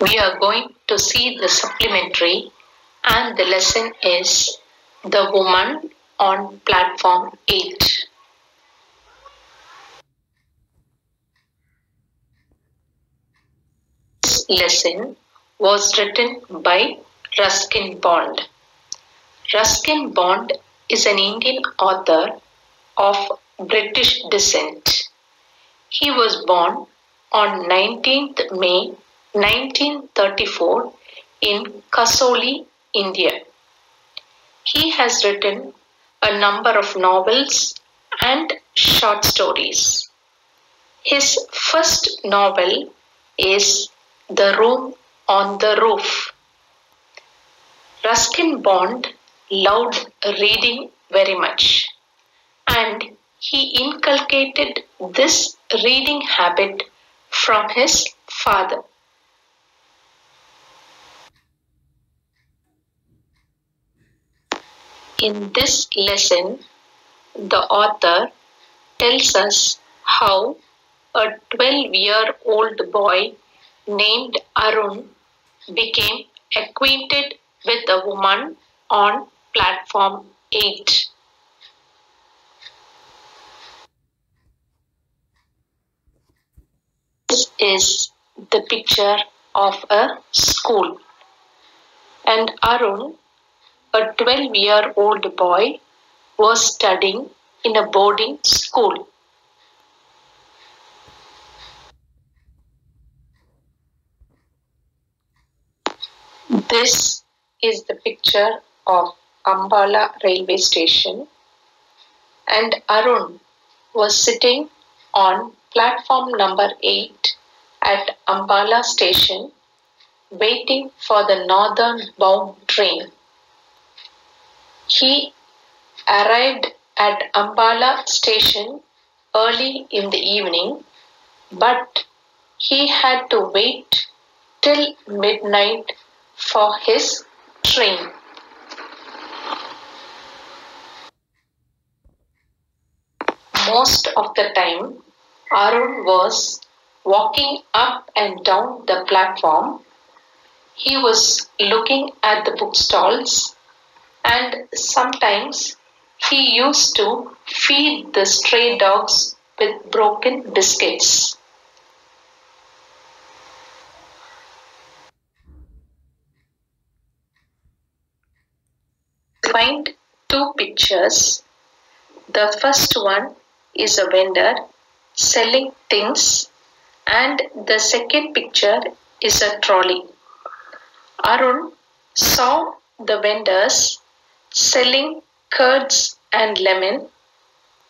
We are going to see the supplementary and the lesson is The Woman on Platform 8. This lesson was written by Ruskin Bond. Ruskin Bond is an Indian author of British descent. He was born on 19th May 1934 in Kasauli, India. He has written a number of novels and short stories. His first novel is The Room on the Roof. Ruskin Bond loved reading very much and he inculcated this reading habit from his father. In this lesson, the author tells us how a 12 year old boy named Arun became acquainted with a woman on platform 8. This is the picture of a school. And Arun, a 12 year old boy, was studying in a boarding school. This is the picture of Ambala railway station and Arun was sitting on platform number 8 at Ambala station waiting for the northern bound train. He arrived at Ambala station early in the evening but he had to wait till midnight for his train. Most of the time, Arun was walking up and down the platform. He was looking at the bookstalls and sometimes he used to feed the stray dogs with broken biscuits. Find two pictures. The first one is a vendor selling things and the second picture is a trolley. Arun saw the vendors selling curds and lemon,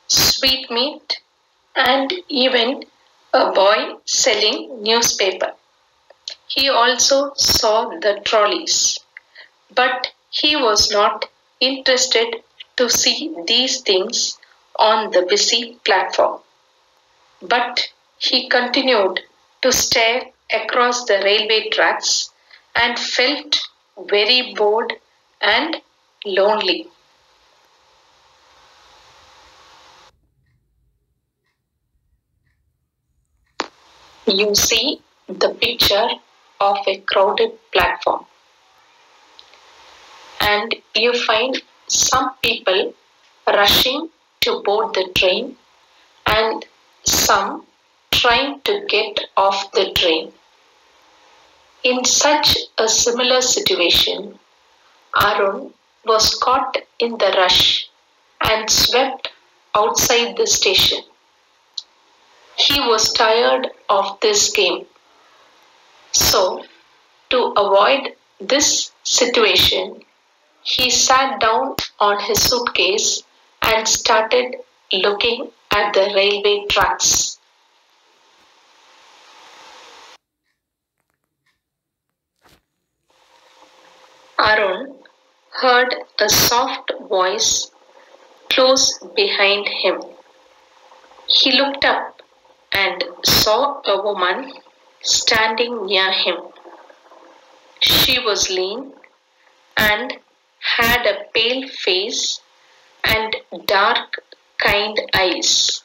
sweetmeat and even a boy selling newspaper. He also saw the trolleys, but he was not interested to see these things on the busy platform. But he continued to stare across the railway tracks and felt very bored and lonely. You see the picture of a crowded platform and you find some people rushing to board the train and some trying to get off the train. In such a similar situation, Arun was caught in the rush and swept outside the station. He was tired of this game. So, to avoid this situation, he sat down on his suitcase and started looking at the railway tracks. Arun heard a soft voice close behind him. He looked up and saw a woman standing near him. She was lean and had a pale face and dark, kind eyes.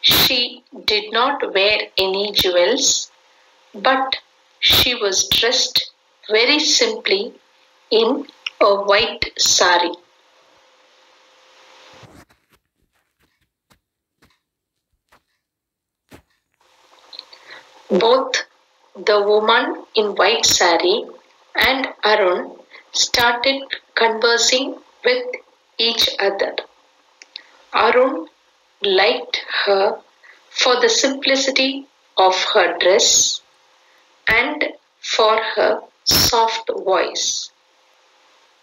She did not wear any jewels, but She was dressed very simply in a white sari. Both the woman in white sari and Arun started conversing with each other. Arun liked her for the simplicity of her dress and for her soft voice.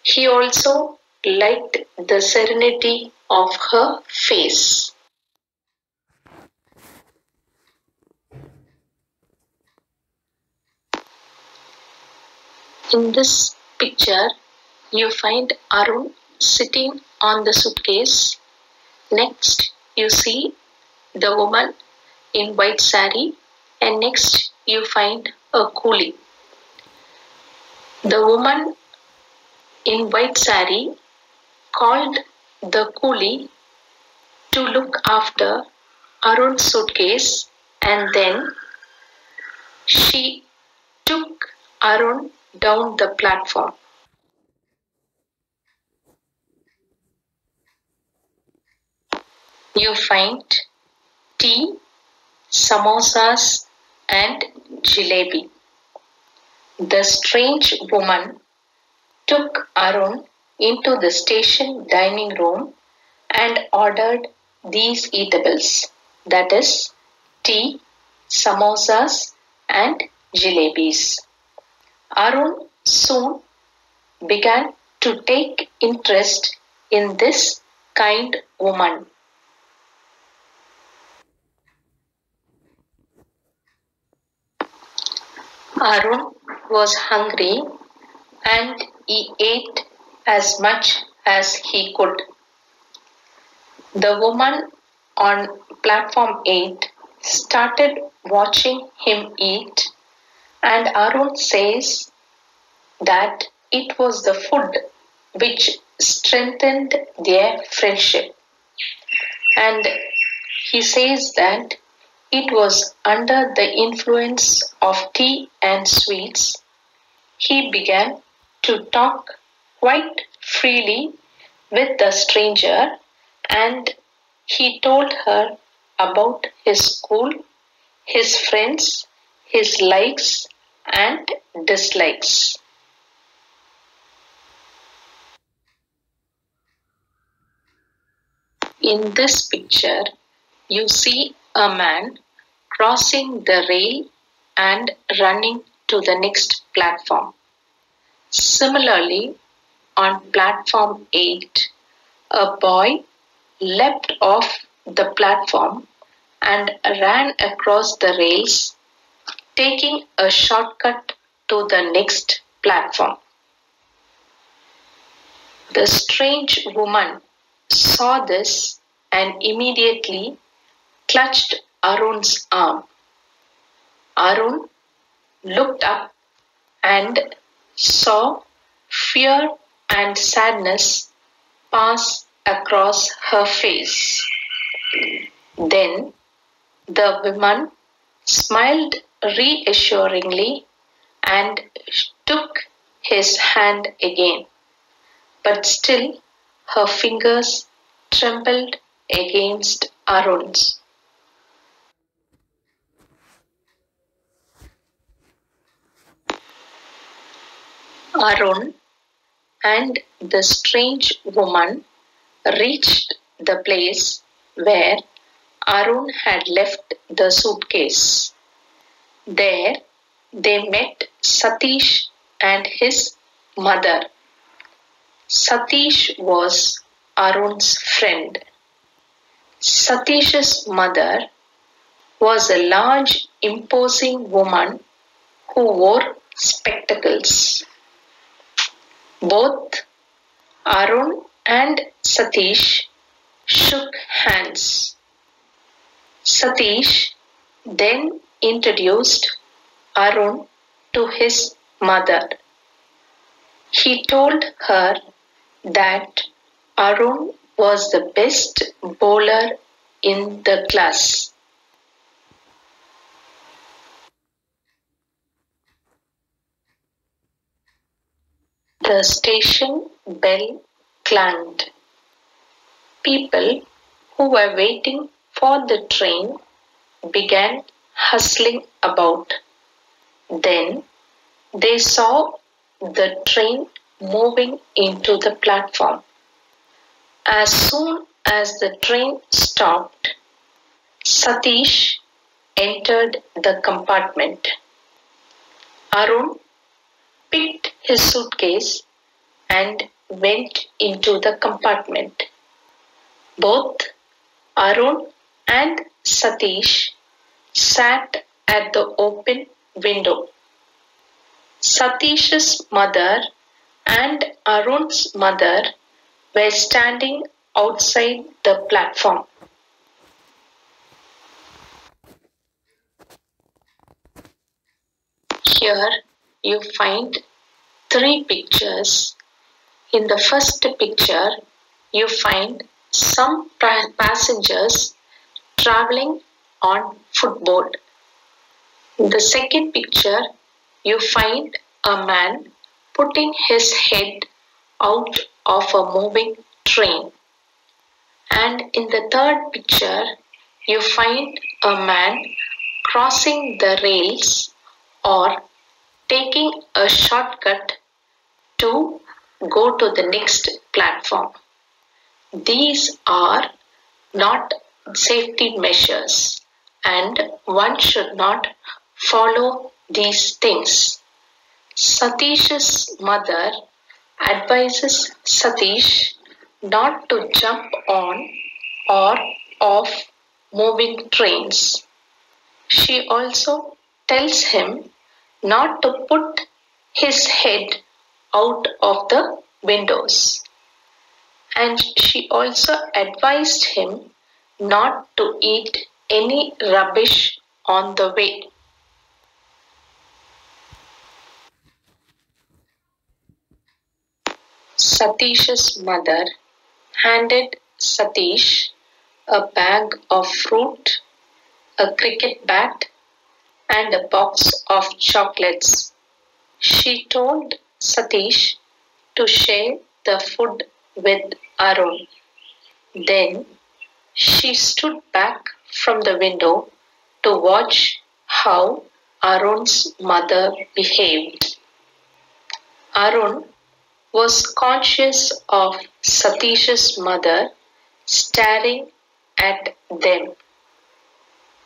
He also liked the serenity of her face. In this picture, you find Arun sitting on the suitcase. Next, you see the woman in white sari, and next, you find a coolie. The woman in white sari called the coolie to look after Arun's suitcase and then she took Arun down the platform. You find tea, samosas, and jalebi. The strange woman took Arun into the station dining room and ordered these eatables that is, tea, samosas, and jalebis. Arun soon began to take interest in this kind woman. Arun was hungry and he ate as much as he could. The woman on platform 8 started watching him eat and Arun says that it was the food which strengthened their friendship. And he says that it was under the influence of tea and sweets he began to talk quite freely with the stranger and he told her about his school, his friends, his likes and dislikes. In this picture, you see a man crossing the rail and running to the next platform. Similarly, on platform 8, a boy leapt off the platform and ran across the rails, taking a shortcut to the next platform. The strange woman saw this and immediately clutched Arun's arm. Arun looked up and saw fear and sadness pass across her face. Then the woman smiled reassuringly and took his hand again. But still her fingers trembled against Arun's. Arun and the strange woman reached the place where Arun had left the suitcase. There they met Satish and his mother. Satish was Arun's friend. Satish's mother was a large, imposing woman who wore spectacles. Both Arun and Satish shook hands. Satish then introduced Arun to his mother. He told her that Arun was the best bowler in the class. The station bell clanged. People who were waiting for the train began hustling about. Then they saw the train moving into the platform. As soon as the train stopped, Satish entered the compartment. Arun picked his suitcase and went into the compartment. Both Arun and Satish sat at the open window. Satish's mother and Arun's mother were standing outside the platform. Here you find three pictures. In the first picture, you find some passengers traveling on footboard. In the second picture, you find a man putting his head out of a moving train. And in the third picture, you find a man crossing the rails or taking a shortcut to go to the next platform. These are not safety measures and one should not follow these things. Satish's mother advises Satish not to jump on or off moving trains. She also tells him not to put his head out of the windows. And she also advised him not to eat any rubbish on the way. Satish's mother handed Satish a bag of fruit, a cricket bat, and a box of chocolates. She told Satish to share the food with Arun. Then she stood back from the window to watch how Arun's mother behaved. Arun was conscious of Satish's mother staring at them.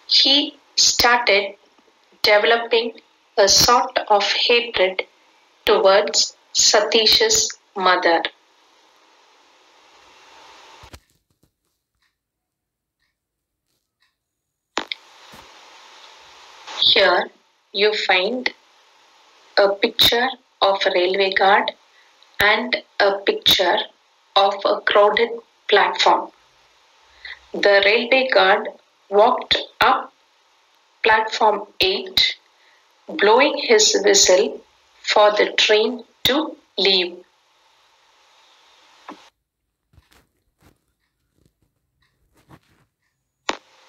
He started developing a sort of hatred towards Satish's mother. Here you find a picture of a railway guard and a picture of a crowded platform. The railway guard walked up platform 8 blowing his whistle for the train to leave.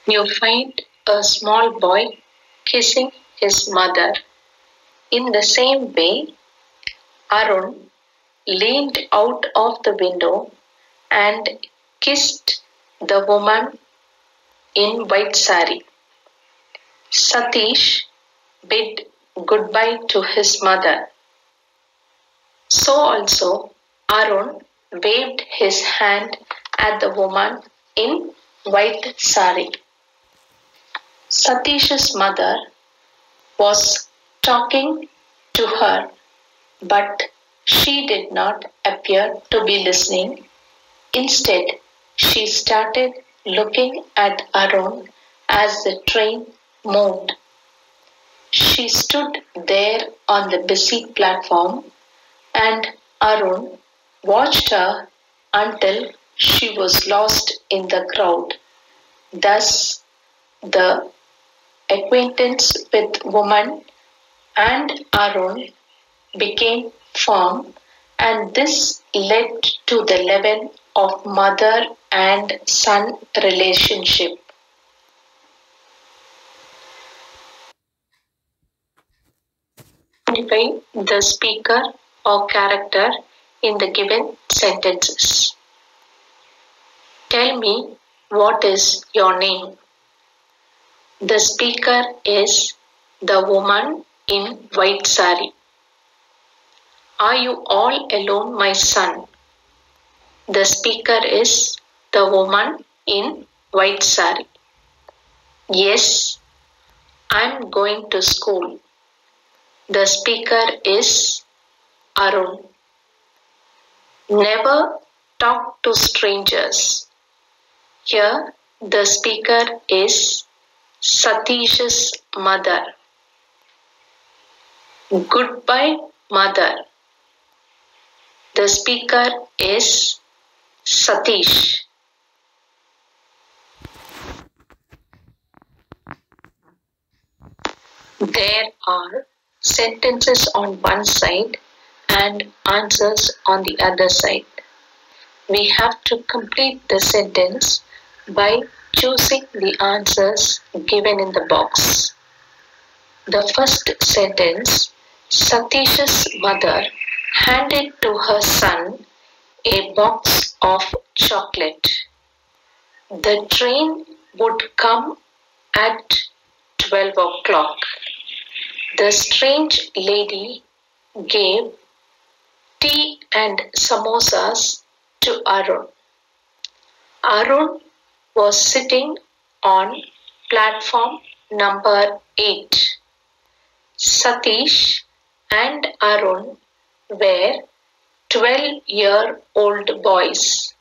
You find a small boy kissing his mother. In the same way, Arun leaned out of the window and kissed the woman in white sari. Satish bid goodbye to his mother. So also Arun waved his hand at the woman in white sari. Satish's mother was talking to her, but she did not appear to be listening. Instead, she started looking at Arun as the train moved. She stood there on the busy platform and Arun watched her until she was lost in the crowd. Thus, the acquaintance with woman and Arun became firm and this led to the level of mother and son relationship. Identify the speaker or character in the given sentences. Tell me what is your name? The speaker is the woman in white sari. Are you all alone, my son? The speaker is the woman in white sari. Yes, I'm going to school. The speaker is Arun. Never talk to strangers. Here, the speaker is Satish's mother. Goodbye, mother. The speaker is Satish. There are sentences on one side and answers on the other side. We have to complete the sentence by choosing the answers given in the box. The first sentence Satish's mother handed to her son a box of chocolate. The train would come at 12 o'clock. The strange lady gave tea and samosas to Arun. Arun was sitting on platform number 8. Satish and Arun were 12 year old boys.